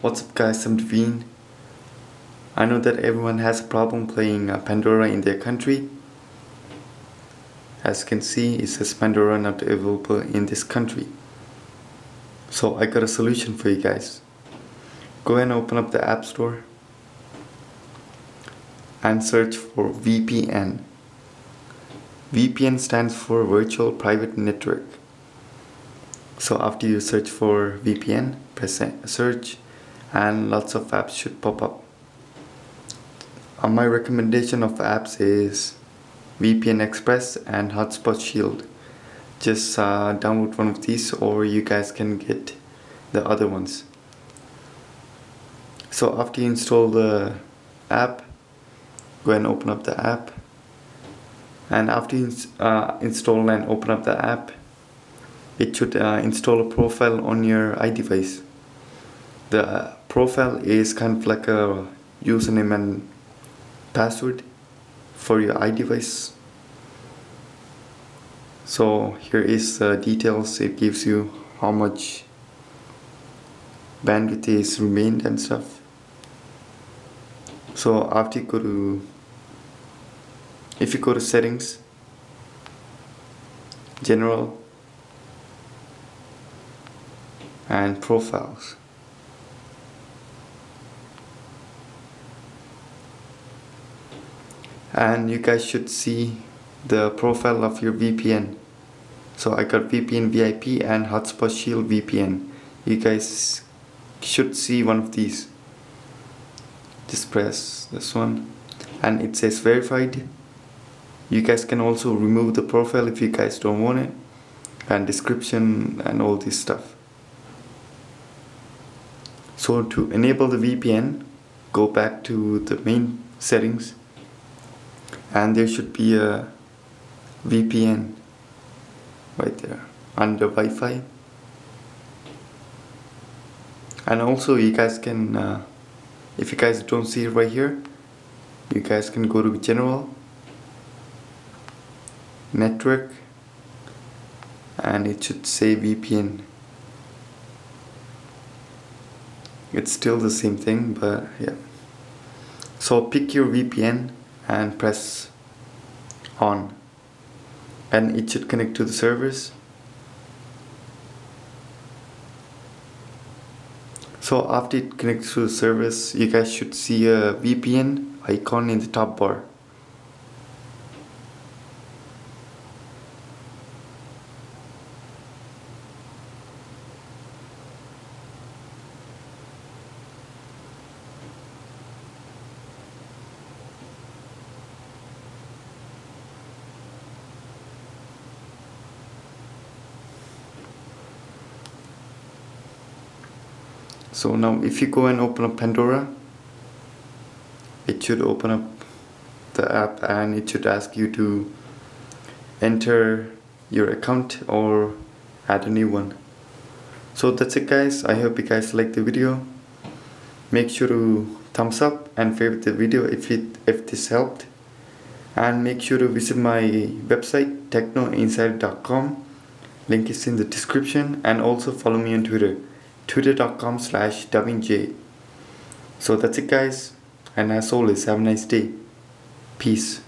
What's up guys, I'm Daveen. I know that everyone has a problem playing uh, Pandora in their country. As you can see, it says Pandora not available in this country. So I got a solution for you guys. Go ahead and open up the App Store and search for VPN. VPN stands for Virtual Private Network. So after you search for VPN, press search and lots of apps should pop up. Uh, my recommendation of apps is VPN Express and Hotspot Shield. Just uh, download one of these or you guys can get the other ones. So after you install the app, go and open up the app and after you uh, install and open up the app it should uh, install a profile on your iDevice the profile is kind of like a username and password for your iDevice so here is the details. It gives you how much bandwidth is remained and stuff. So after you go to if you go to settings general and profiles and you guys should see the profile of your VPN so I got VPN VIP and Hotspot Shield VPN you guys should see one of these. Just press this one. And it says verified. You guys can also remove the profile if you guys don't want it. And description and all this stuff. So to enable the VPN go back to the main settings and there should be a VPN right there under Wi-Fi. And also you guys can uh, if you guys don't see it right here you guys can go to general network and it should say VPN it's still the same thing but yeah. So pick your VPN and press on. And it should connect to the servers. So after it connects to the servers you guys should see a VPN icon in the top bar so now if you go and open up Pandora it should open up the app and it should ask you to enter your account or add a new one. So that's it guys. I hope you guys like the video. Make sure to thumbs up and favorite the video if it if this helped. And make sure to visit my website technoinsider.com link is in the description. And also follow me on Twitter twitter.com slash j. So that's it guys and as always have a nice day. Peace.